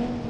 Mm.